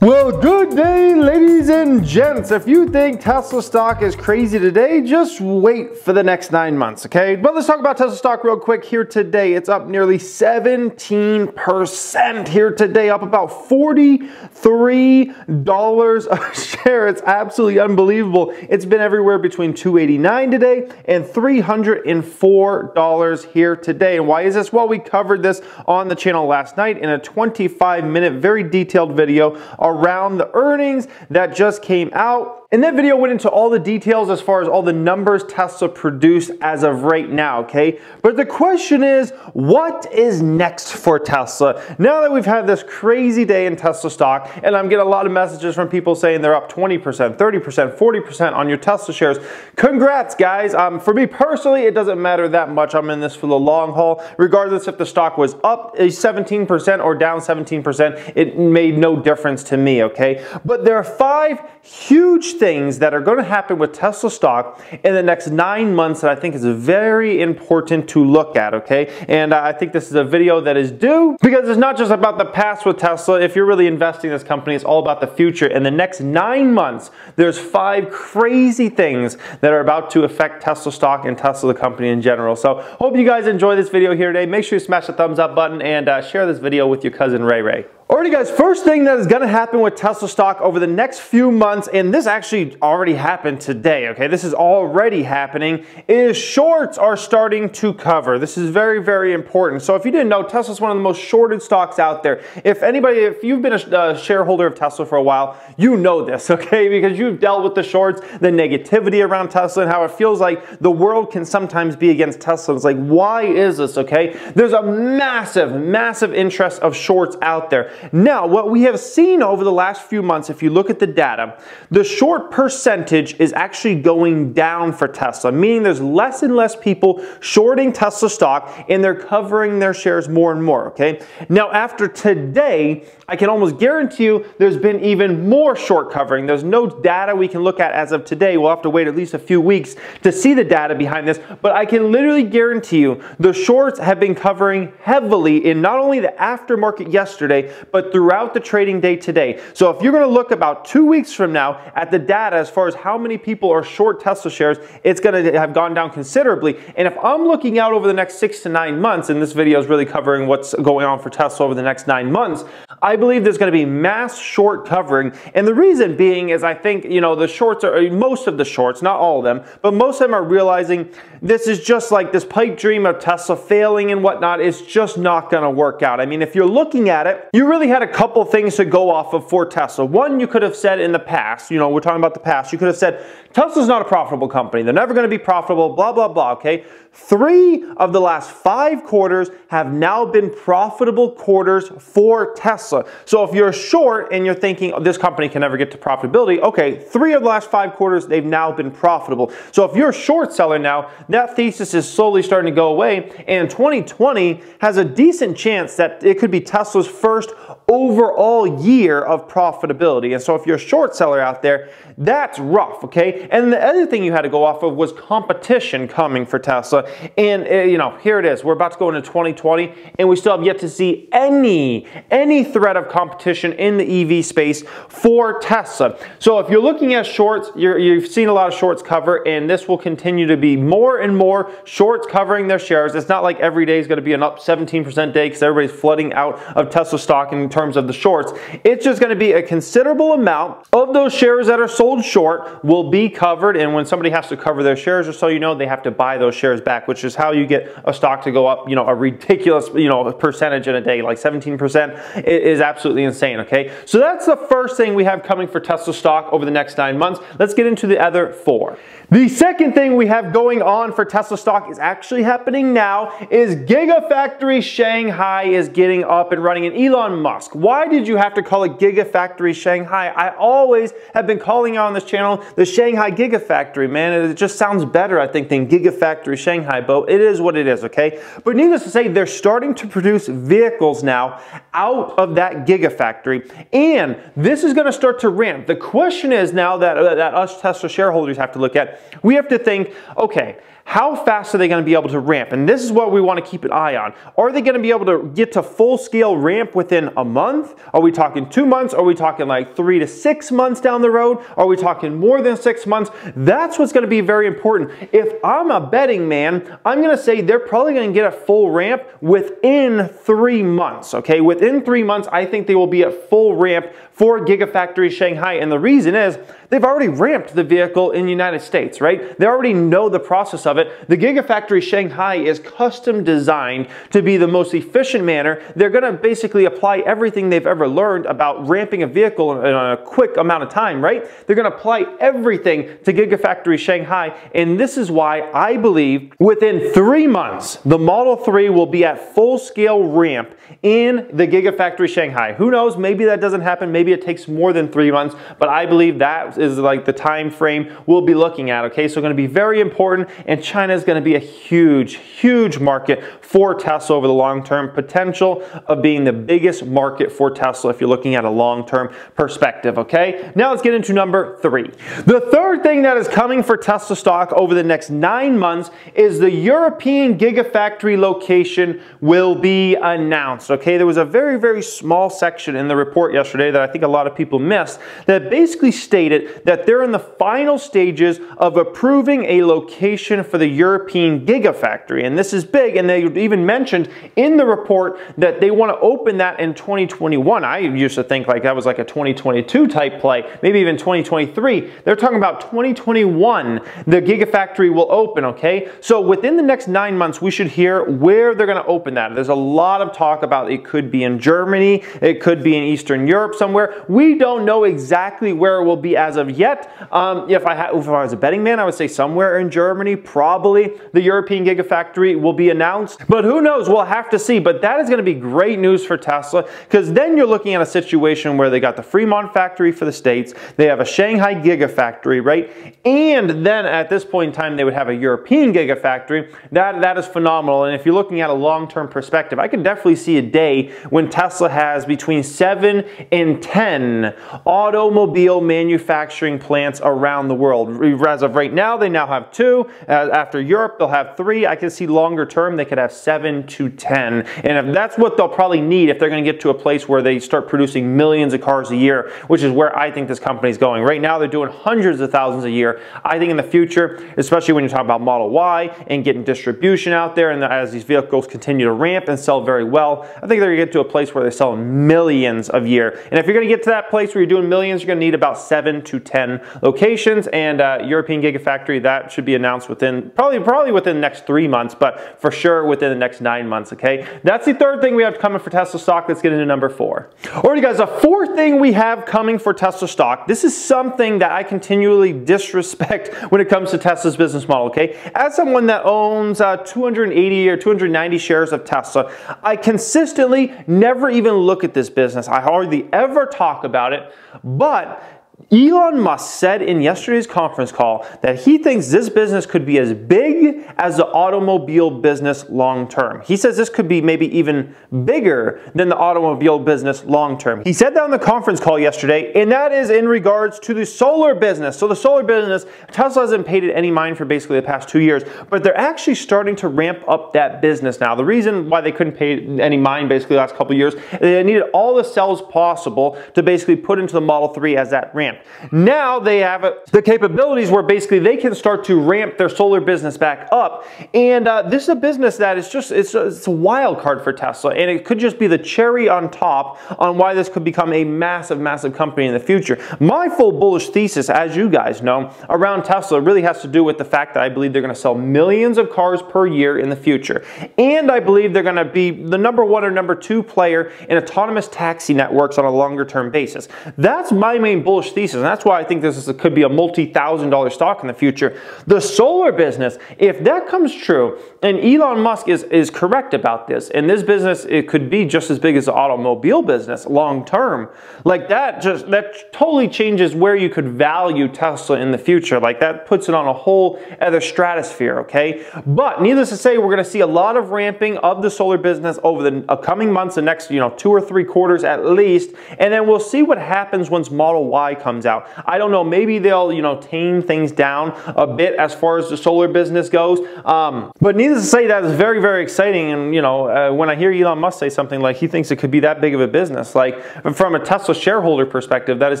Well, good day, ladies and gents. If you think Tesla stock is crazy today, just wait for the next nine months, okay? But let's talk about Tesla stock real quick here today. It's up nearly 17% here today, up about $43 a share. It's absolutely unbelievable. It's been everywhere between 289 today and $304 here today. And why is this? Well, we covered this on the channel last night in a 25 minute, very detailed video around the earnings that just came out and that video went into all the details as far as all the numbers Tesla produced as of right now, okay? But the question is, what is next for Tesla? Now that we've had this crazy day in Tesla stock, and I'm getting a lot of messages from people saying they're up 20%, 30%, 40% on your Tesla shares. Congrats, guys. Um, for me personally, it doesn't matter that much. I'm in this for the long haul. Regardless if the stock was up 17% or down 17%, it made no difference to me, okay? But there are five huge things that are going to happen with Tesla stock in the next nine months that I think is very important to look at, okay? And I think this is a video that is due because it's not just about the past with Tesla. If you're really investing in this company, it's all about the future. In the next nine months, there's five crazy things that are about to affect Tesla stock and Tesla the company in general. So hope you guys enjoy this video here today. Make sure you smash the thumbs up button and uh, share this video with your cousin Ray Ray. Alrighty guys, first thing that is to happen with Tesla stock over the next few months, and this actually already happened today, okay? This is already happening, is shorts are starting to cover. This is very, very important. So if you didn't know, Tesla's one of the most shorted stocks out there. If anybody, if you've been a uh, shareholder of Tesla for a while, you know this, okay? Because you've dealt with the shorts, the negativity around Tesla, and how it feels like the world can sometimes be against Tesla. It's like, why is this, okay? There's a massive, massive interest of shorts out there. Now, what we have seen over the last few months, if you look at the data, the short percentage is actually going down for Tesla, meaning there's less and less people shorting Tesla stock and they're covering their shares more and more, okay? Now, after today, I can almost guarantee you there's been even more short covering. There's no data we can look at as of today. We'll have to wait at least a few weeks to see the data behind this, but I can literally guarantee you the shorts have been covering heavily in not only the aftermarket yesterday, but throughout the trading day today. So if you're going to look about two weeks from now at the data as far as how many people are short Tesla shares, it's going to have gone down considerably. And if I'm looking out over the next six to nine months, and this video is really covering what's going on for Tesla over the next nine months, I believe there's going to be mass short covering. And the reason being is I think, you know, the shorts are, most of the shorts, not all of them, but most of them are realizing this is just like this pipe dream of Tesla failing and whatnot. It's just not going to work out. I mean, if you're looking at it, you really had a couple things to go off of for Tesla. One, you could have said in the past, you know, we're talking about the past, you could have said, Tesla's not a profitable company. They're never going to be profitable, blah, blah, blah, okay? Three of the last five quarters have now been profitable quarters for Tesla. So if you're short and you're thinking oh, this company can never get to profitability, okay, three of the last five quarters, they've now been profitable. So if you're a short seller now, that thesis is slowly starting to go away. And 2020 has a decent chance that it could be Tesla's first overall year of profitability. And so if you're a short seller out there, that's rough, okay? And the other thing you had to go off of was competition coming for Tesla. And, uh, you know, here it is. We're about to go into 2020, and we still have yet to see any, any threat of competition in the EV space for Tesla. So if you're looking at shorts, you have seen a lot of shorts cover, and this will continue to be more and more shorts covering their shares. It's not like every day is going to be an up 17% day because everybody's flooding out of Tesla stock in terms of the shorts. It's just going to be a considerable amount of those shares that are sold short will be covered. And when somebody has to cover their shares, or so you know, they have to buy those shares back, which is how you get a stock to go up, you know, a ridiculous, you know, percentage in a day, like 17% is absolutely insane, okay? So that's the first thing we have coming for Tesla stock over the next nine months. Let's get into the other four. The second thing we have going on for Tesla stock is actually happening now is Gigafactory Shanghai is getting up and running and Elon Musk. Why did you have to call it Gigafactory Shanghai? I always have been calling on this channel the Shanghai Gigafactory, man. It just sounds better, I think, than Gigafactory Shanghai, but it is what it is, okay? But needless to say, they're starting to produce vehicles now out of that Gigafactory, and this is gonna start to ramp. The question is now that, uh, that us Tesla shareholders have to look at, we have to think, okay, how fast are they going to be able to ramp? And this is what we want to keep an eye on. Are they going to be able to get to full scale ramp within a month? Month? Are we talking two months? Are we talking like three to six months down the road? Are we talking more than six months? That's what's going to be very important. If I'm a betting man, I'm going to say they're probably going to get a full ramp within three months. Okay, within three months, I think they will be at full ramp for Gigafactory Shanghai. And the reason is they've already ramped the vehicle in the United States, right? They already know the process of it. The Gigafactory Shanghai is custom designed to be the most efficient manner. They're going to basically apply everything they've ever learned about ramping a vehicle in a quick amount of time, right? They're going to apply everything to Gigafactory Shanghai. And this is why I believe within three months, the Model 3 will be at full scale ramp in the Gigafactory Shanghai. Who knows? Maybe that doesn't happen. Maybe it takes more than three months, but I believe that is like the time frame we'll be looking at. Okay, so going to be very important, and China is going to be a huge, huge market for Tesla over the long term. Potential of being the biggest market for Tesla if you're looking at a long term perspective. Okay, now let's get into number three. The third thing that is coming for Tesla stock over the next nine months is the European Gigafactory location will be announced. Okay, there was a very, very small section in the report yesterday that I think a lot of people missed that basically stated that they're in the final stages of approving a location for the European Gigafactory. And this is big, and they even mentioned in the report that they want to open that in 2021. I used to think like that was like a 2022 type play, maybe even 2023. They're talking about 2021, the Gigafactory will open, okay? So within the next nine months, we should hear where they're going to open that. There's a lot of talk about it could be in Germany, it could be in Eastern Europe somewhere. We don't know exactly where it will be as of yet. Um, if, I if I was a betting man, I would say somewhere in Germany, probably the European Gigafactory will be announced. But who knows? We'll have to see. But that is going to be great news for Tesla because then you're looking at a situation where they got the Fremont factory for the States, they have a Shanghai Gigafactory, right? And then at this point in time, they would have a European Gigafactory. That, that is phenomenal. And if you're looking at a long-term perspective, I can definitely see a day when Tesla has between 7 and 10 automobile manufacturing plants around the world. As of right now, they now have two. After Europe, they'll have three. I can see longer term, they could have 7 to 10. And if that's what they'll probably need if they're going to get to a place where they start producing millions of cars a year, which is where I think this company is going. Right now, they're doing hundreds of thousands a year. I think in the future, especially when you talk about Model Y and getting distribution out there, and as these vehicles continue to ramp and sell very well, I think they're going to get to a place where they sell millions of year. And if you're going to get to that place where you're doing millions, you're going to need about seven to 10 locations. And uh, European Gigafactory, that should be announced within probably probably within the next three months, but for sure within the next nine months. Okay, that's the third thing we have coming for Tesla stock. Get into number four. Alrighty, guys, the fourth thing we have coming for Tesla stock. This is something that I continually disrespect when it comes to Tesla's business model. Okay, as someone that owns uh, 280 or 290 shares of Tesla, I consistently never even look at this business. I hardly ever talk about it, but Elon Musk said in yesterday's conference call that he thinks this business could be as big as the automobile business long term. He says this could be maybe even bigger than the automobile business long term. He said that on the conference call yesterday, and that is in regards to the solar business. So the solar business, Tesla hasn't paid it any mind for basically the past two years, but they're actually starting to ramp up that business now. The reason why they couldn't pay any mind basically the last couple years, they needed all the cells possible to basically put into the Model 3 as that ramp. Now they have the capabilities where basically they can start to ramp their solar business back up. And uh, this is a business that is just, it's a, it's a wild card for Tesla. And it could just be the cherry on top on why this could become a massive, massive company in the future. My full bullish thesis, as you guys know, around Tesla really has to do with the fact that I believe they're going to sell millions of cars per year in the future. And I believe they're going to be the number one or number two player in autonomous taxi networks on a longer term basis. That's my main bullish thesis and that's why I think this is, could be a multi-thousand dollar stock in the future. The solar business, if that comes true, and Elon Musk is, is correct about this, and this business, it could be just as big as the automobile business long term, like that just, that totally changes where you could value Tesla in the future. Like that puts it on a whole other stratosphere, okay? But needless to say, we're gonna see a lot of ramping of the solar business over the coming months, the next, you know, two or three quarters at least, and then we'll see what happens once Model Y comes comes out. I don't know, maybe they'll, you know, tame things down a bit as far as the solar business goes. Um, but needless to say, that is very, very exciting. And, you know, uh, when I hear Elon Musk say something like he thinks it could be that big of a business, like from a Tesla shareholder perspective, that is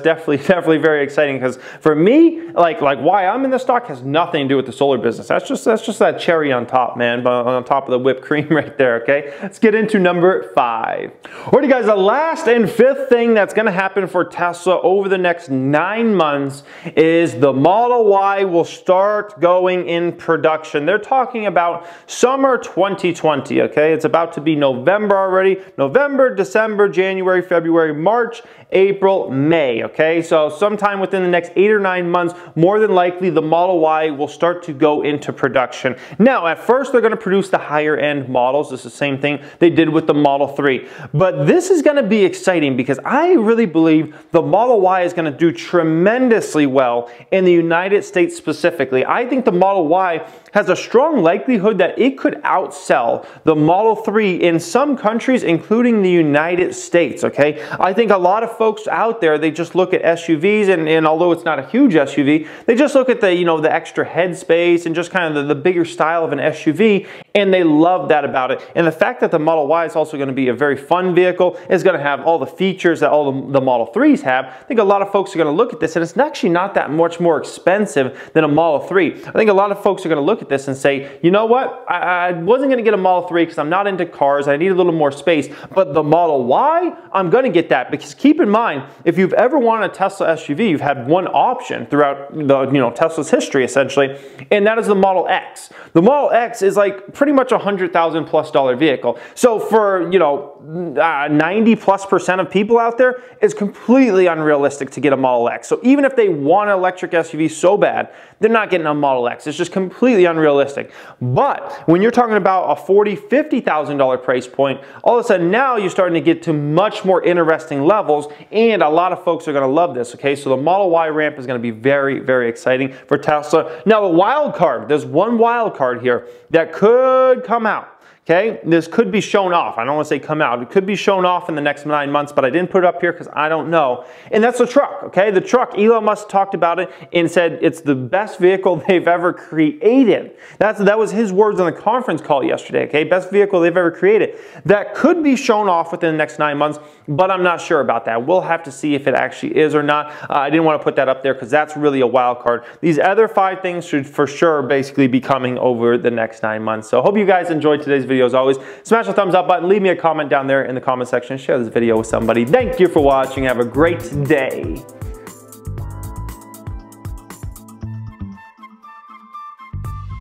definitely, definitely very exciting because for me, like, like why I'm in the stock has nothing to do with the solar business. That's just, that's just that cherry on top, man, on top of the whipped cream right there, okay? Let's get into number five. Alrighty guys, the last and fifth thing that's gonna happen for Tesla over the next nine months is the Model Y will start going in production. They're talking about summer 2020, okay? It's about to be November already. November, December, January, February, March, April, May, okay? So sometime within the next eight or nine months, more than likely the Model Y will start to go into production. Now, at first they're gonna produce the higher end models. It's the same thing they did with the Model 3. But this is gonna be exciting because I really believe the Model Y is gonna do tremendously well in the United States specifically. I think the Model Y has a strong likelihood that it could outsell the Model 3 in some countries, including the United States, okay? I think a lot of folks out there, they just look at SUVs, and, and although it's not a huge SUV, they just look at the, you know, the extra headspace and just kind of the, the bigger style of an SUV, and they love that about it. And the fact that the Model Y is also going to be a very fun vehicle, is going to have all the features that all the, the Model 3s have, I think a lot of folks are going to look at this, and it's actually not that much more expensive than a Model 3. I think a lot of folks are going to look at this and say, you know what, I, I wasn't going to get a Model 3 because I'm not into cars, I need a little more space, but the Model Y, I'm going to get that because keep in mind, if you've ever wanted a Tesla SUV, you've had one option throughout the, you know, Tesla's history essentially, and that is the Model X. The Model X is like pretty much a hundred thousand plus dollar vehicle. So for, you know, uh, 90 plus percent of people out there, it's completely unrealistic to get a Model X. So even if they want an electric SUV so bad, they're not getting a Model X. It's just completely unrealistic. But when you're talking about a $40,000, $50,000 price point, all of a sudden now you're starting to get to much more interesting levels and a lot of folks are gonna love this, okay? So the Model Y ramp is gonna be very, very exciting for Tesla. Now the wild card, there's one wild card here that could come out. Okay, this could be shown off. I don't want to say come out. It could be shown off in the next nine months, but I didn't put it up here because I don't know. And that's the truck, okay? The truck, Elon Musk talked about it and said it's the best vehicle they've ever created. That's, that was his words on the conference call yesterday, okay? Best vehicle they've ever created. That could be shown off within the next nine months, but I'm not sure about that. We'll have to see if it actually is or not. Uh, I didn't want to put that up there because that's really a wild card. These other five things should for sure basically be coming over the next nine months. So I hope you guys enjoyed today's video video as always. Smash the thumbs up button, leave me a comment down there in the comment section, share this video with somebody. Thank you for watching, have a great day.